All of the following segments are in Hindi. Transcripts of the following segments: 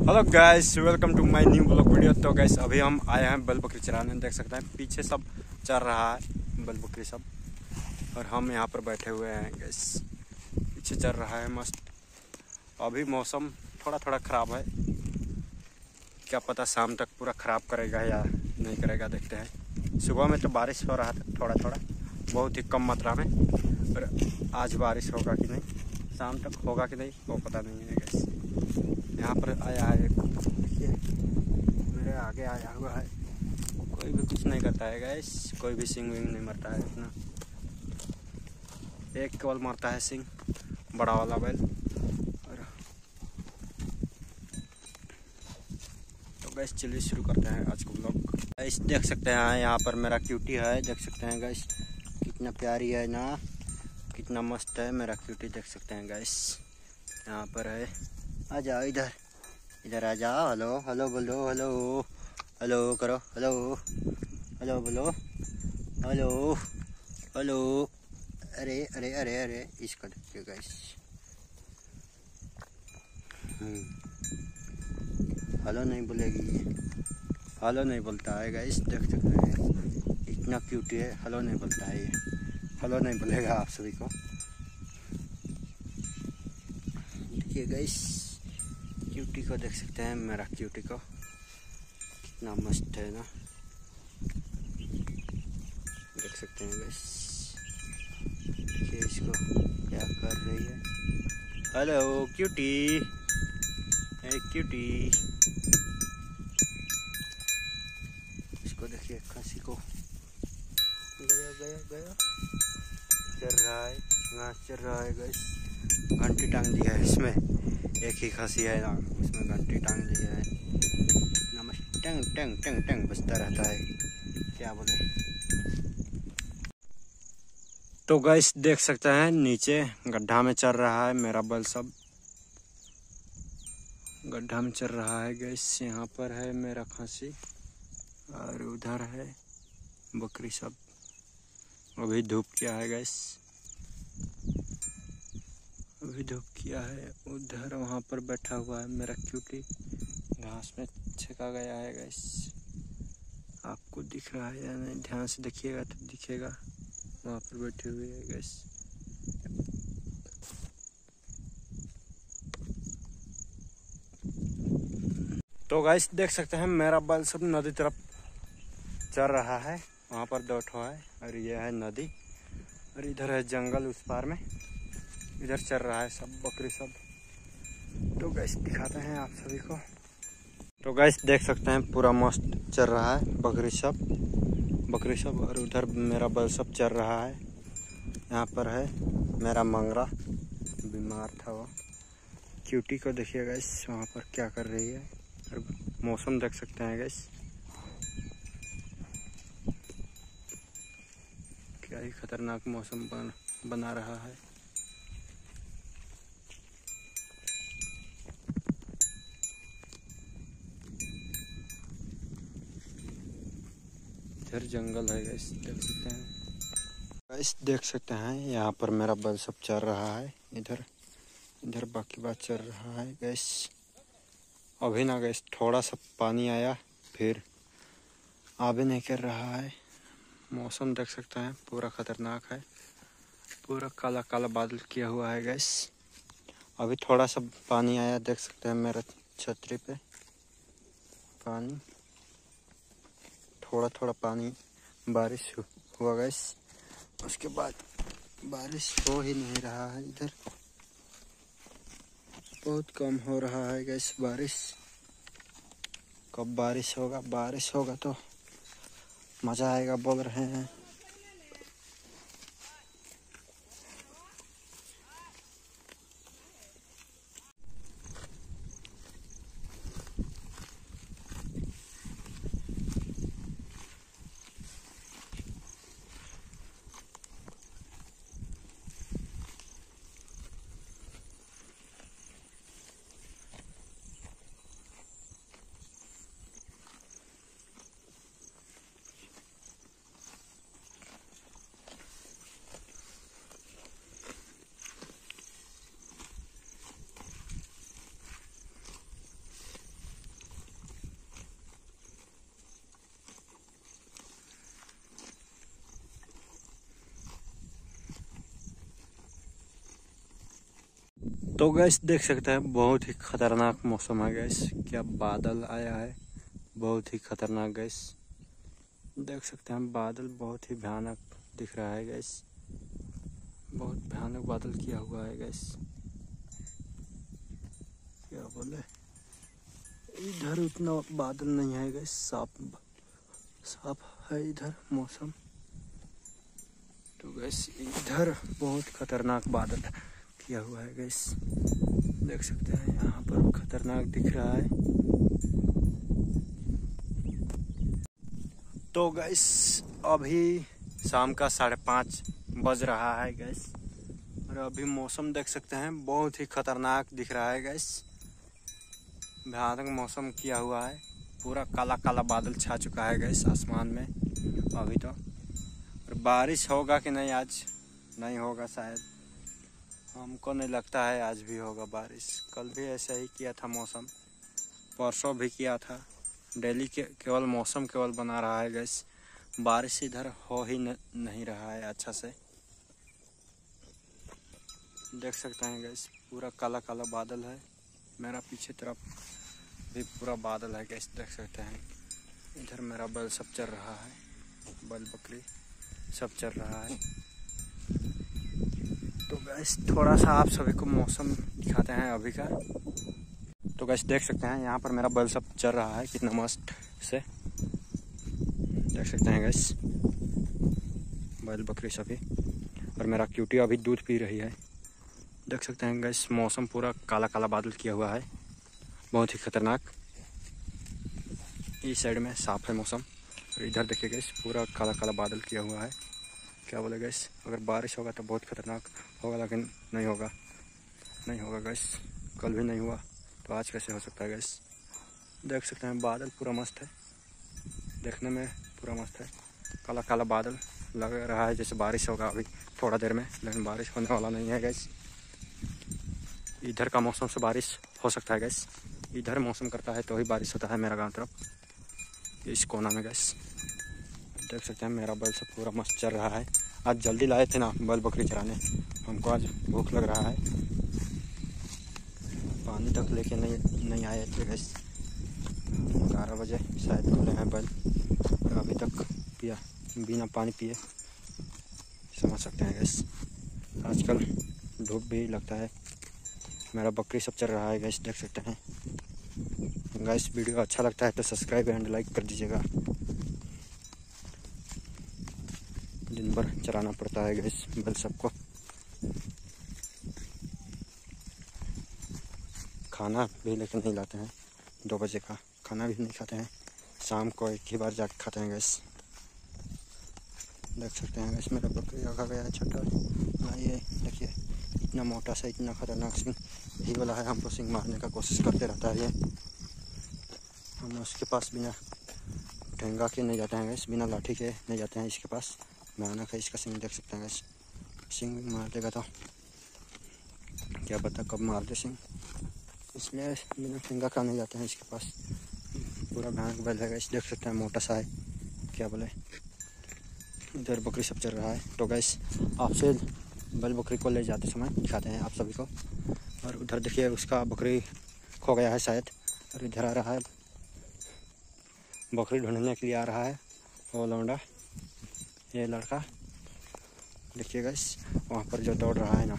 Hello guys welcome to my new blog video तो गाइस अभी हम आए हैं बल बकरी चराने, देख सकते हैं। पीछे सब चर रहा है बल बकरी सब। और हम यहाँ पर बैठे हुए हैं गैस पीछे चल रहा है मस्त। अभी मौसम थोड़ा थोड़ा ख़राब है। क्या पता शाम तक पूरा ख़राब करेगा या नहीं करेगा, देखते हैं। सुबह में तो बारिश हो रहा था थोड़ा थोड़ा बहुत ही कम मात्रा में। और आज बारिश होगा कि नहीं? शाम तक होगा कि नहीं, वो पता नहीं है गैस यहाँ पर आया है एक, देखिए, मेरे आगे आया हुआ है। कोई भी कुछ नहीं करता है गैस कोई भी सिंग विंग नहीं मरता है इतना। एक केवल मरता है सिंह बड़ा वाला बैल और तो गैस चलिए शुरू करते हैं आज को ब्लॉग गैस देख सकते हैं यहाँ पर मेरा क्यूटी है, देख सकते हैं गैस कितना प्यारी है ना। कितना मस्त है मेरा क्यूटी देख सकते हैं गैस यहाँ पर है। आ जाओ इधर। इधर आ जाओ। हेलो हेलो बोलो हेलो हेलो करो। हेलो हेलो बोलो। हेलो हेलो अरे अरे अरे अरे इसको देखिए गाइस हेलो नहीं बोलेगी। हेलो नहीं बोलता है गैस देख सकते हैं। इतना क्यूटी है। हेलो नहीं बोलता है ये। हेलो नहीं बोलेगा आप सभी को देखिए गाइस क्यूटी को देख सकते हैं मेरा क्यूटी को कितना मस्त है ना देख सकते हैं गाइस देखिए इसको क्या कर रही है हेलो क्यूटी ए क्यूटी इसको देखिए खांसी को गया गया गया चल रहा है घास चल रहा है गैस घंटी टांग दी है इसमें। एक ही खसी है ना, उसमें घंटी टांग दी है। नमस्ते। टंग टंग टंग टंग बजता रहता है। क्या बोले? तो गैस देख सकते हैं, नीचे गड्ढा में चल रहा है मेरा बल सब। गड्ढा में चल रहा है गैस यहाँ पर है मेरा खांसी। और उधर है बकरी सब। अभी धूप किया है गैस अभी धूप किया है? उधर वहाँ पर बैठा हुआ है मेरा क्यूटी घास में छका गया है गैस आपको दिख रहा है या नहीं, ध्यान से देखिएगा तो दिखेगा। वहाँ पर बैठे हुए है गैस तो गैस देख सकते हैं, मेरा बल सब नदी तरफ़ चल रहा है। वहाँ पर दो ठो है और ये है नदी और इधर है जंगल उस पार में। इधर चल रहा है सब, बकरी सब। तो गैस दिखाते हैं आप सभी को। तो गैस देख सकते हैं पूरा मस्त चल रहा है बकरी सब। बकरी सब और उधर मेरा बल सब चल रहा है। यहाँ पर है मेरा मंगरा। बीमार था वो। क्यूटी को देखिए गैस वहाँ पर क्या कर रही है। और मौसम देख सकते हैं गैस क्या ही खतरनाक मौसम बन, बना रहा है। इधर जंगल है गैस देख सकते हैं। गैस देख सकते हैं, यहाँ पर मेरा बल सब चल रहा है, इधर इधर बाकी बात चल रहा है गैस अभी ना गैस थोड़ा सा पानी आया, फिर आगे नहीं कर रहा है। मौसम देख सकते हैं, पूरा खतरनाक है। पूरा काला काला बादल किया हुआ है गैस अभी थोड़ा सा पानी आया, देख सकते हैं मेरा छतरी पे। पानी। थोड़ा थोड़ा पानी, बारिश हुआ गैस उसके बाद बारिश हो ही नहीं रहा है इधर। बहुत कम हो रहा है गैस बारिश। कब बारिश होगा? बारिश होगा तो मज़ा आएगा बोल रहे हैं। तो गैस देख सकते हैं, बहुत ही खतरनाक मौसम है गैस क्या बादल आया है, बहुत ही खतरनाक गैस देख सकते हैं, बादल बहुत ही भयानक दिख रहा है गैस बहुत भयानक बादल किया हुआ है गैस क्या बोले? इधर उतना बादल नहीं है गैस साफ़ साफ़ है इधर मौसम। तो गैस इधर बहुत खतरनाक बादल किया हुआ है गैस देख सकते हैं, यहाँ पर खतरनाक दिख रहा है। तो गैस अभी शाम का साढ़े पाँच बज रहा है गैस और अभी मौसम देख सकते हैं, बहुत ही खतरनाक दिख रहा है गैस भयानक मौसम किया हुआ है। पूरा काला काला बादल छा चुका है गैस आसमान में, अभी तो। और बारिश होगा कि नहीं आज? नहीं होगा शायद। हमको नहीं लगता है आज भी होगा बारिश। कल भी ऐसा ही किया था मौसम। परसों भी किया था। डेली के केवल मौसम केवल बना रहा है गैस बारिश इधर हो ही न, नहीं रहा है अच्छा से। देख सकते हैं गैस पूरा काला काला बादल है। मेरा पीछे तरफ़ भी पूरा बादल है गैस देख सकते हैं। इधर मेरा बल सब चल रहा है। बल बकरी सब चल रहा है। तो गैस थोड़ा सा आप सभी को मौसम दिखाते हैं अभी का। तो गैस देख सकते हैं, यहाँ पर मेरा बल सब चल रहा है, कितना मस्त से। देख सकते हैं गैस बैल बकरी सभी, और मेरा क्यूटी अभी दूध पी रही है। देख सकते हैं गैस मौसम पूरा काला काला बादल किया हुआ है। बहुत ही खतरनाक। इस साइड में साफ़ है मौसम, और इधर देखिए गैस पूरा काला काला बादल किया हुआ है। क्या बोले गैस अगर बारिश होगा तो बहुत खतरनाक होगा, लेकिन नहीं होगा। नहीं होगा गैस कल भी नहीं हुआ तो आज कैसे हो सकता है गैस देख सकते हैं, बादल पूरा मस्त है। देखने में पूरा मस्त है। काला काला बादल लग रहा है, जैसे बारिश होगा अभी थोड़ा देर में, लेकिन बारिश होने वाला नहीं है गैस इधर का मौसम से बारिश हो सकता है गैस इधर मौसम करता है तो ही बारिश होता है मेरा गाँव तरफ़। इस कोना में गैस देख सकते हैं, मेरा बल सब पूरा मस्त चल रहा है। आज जल्दी लाए थे ना बल बकरी चराने। हमको आज भूख लग रहा है। पानी तक लेके नहीं नहीं आए थे गैस ग्यारह बजे शायद खुले हैं बल अभी तक पिया, बिना पानी पिए। समझ सकते हैं गैस आजकल धूप भी लगता है। मेरा बकरी सब चल रहा है गैस देख सकते हैं। गैस वीडियो अच्छा लगता है तो सब्सक्राइब एंड लाइक कर दीजिएगा। भर चलाना पड़ता है गैस बल सबको। खाना भी लेकर नहीं लाते हैं। दो बजे का खाना भी नहीं खाते हैं। शाम को एक ही बार जाकर खाते हैं गैस। देख सकते हैं गैस, मेरा बकरी रखा गया है छोटा हाँ ये देखिए, इतना मोटा सा, इतना खतरनाक सिंह ही वाला है, हमको सिंह मारने का कोशिश करते रहता है ये। हम उसके पास बिना ठेंगा के नहीं जाते हैं गैस, बिना लाठी के नहीं जाते हैं इसके पास। भयानक है इसका सिंह देख सकते हैं सिंह मार देगा तो। क्या बता कब मार दे सिंह इसलिए बिना का नहीं जाते हैं इसके पास। पूरा भयानक बैल है गैस देख सकते हैं मोटा सा है। क्या बोले? इधर बकरी सब चल रहा है। तो गैस आपसे बैल बकरी को ले जाते समय दिखाते हैं आप सभी को। और उधर देखिए, उसका बकरी खो गया है शायद। और इधर आ रहा है। बकरी ढूँढने के लिए आ रहा है। वो लौंडा। ये लड़का। देखिए गैस वहाँ पर जो दौड़ रहा है ना,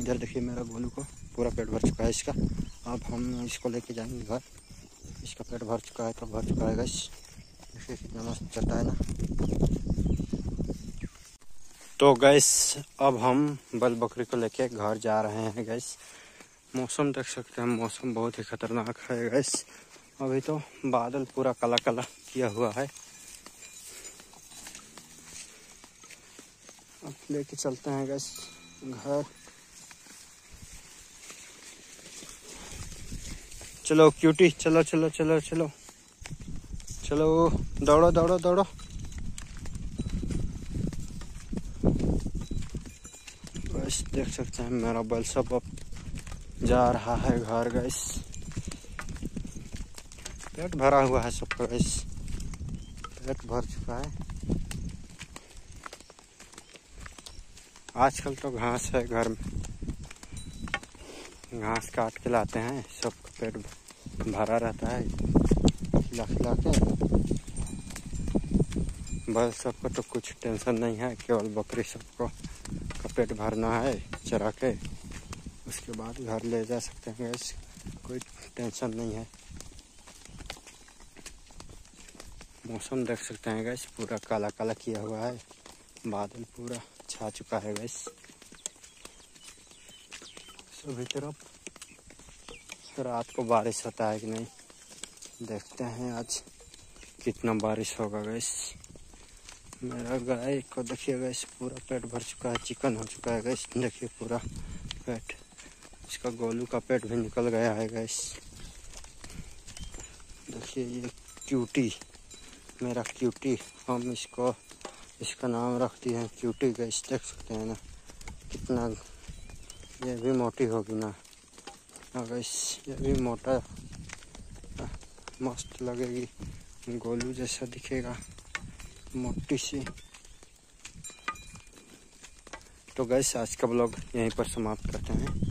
इधर देखिए मेरा गोलू को पूरा पेट भर चुका है इसका। अब हम इसको लेके जाएँगे घर। इसका पेट भर चुका है तो भर चुका है गैस देखिए कितना मस्त चलता है ना। तो गैस अब हम बल बकरी को लेके घर जा रहे हैं गैस मौसम देख सकते हैं, मौसम बहुत ही खतरनाक है गैस अभी तो बादल पूरा काला काला किया हुआ है। अब लेके चलते हैं गैस घर। चलो क्यूटी चलो चलो चलो चलो। चलो, दौड़ो दौड़ो दौड़ो। बस, देख सकते हैं, मेरा बल सब अब जा रहा है घर गैस पेट भरा हुआ है सबका गैस पेट भर चुका है। आजकल तो घास है घर में। घास काट के लाते हैं सबका पेट भरा रहता है। खिला खिला के। बस सबको तो कुछ टेंशन नहीं है, केवल बकरी सबको का पेट भरना है, चरा के। उसके बाद घर ले जा सकते हैं गैस कोई टेंशन नहीं है। मौसम देख सकते हैं गैस पूरा काला काला किया हुआ है, बादल पूरा। छा चुका है गैस सभी तरफ़ रात को बारिश होता है कि नहीं? देखते हैं आज कितना बारिश होगा गैस मेरा गाय को देखिए गैस पूरा पेट भर चुका है, चिकन हो चुका है गैस देखिए पूरा पेट, इसका गोलू का पेट भी निकल गया है गैस देखिए ये क्यूटी मेरा क्यूटी हम इसको इसका नाम रख दिए हैं क्यूटी गैस देख सकते हैं ना, कितना ये भी मोटी होगी ना। गैस ये भी मोटा मस्त लगेगी, गोलू जैसा दिखेगा, मोटी सी। तो गैस आज का ब्लॉग यहीं पर समाप्त करते हैं।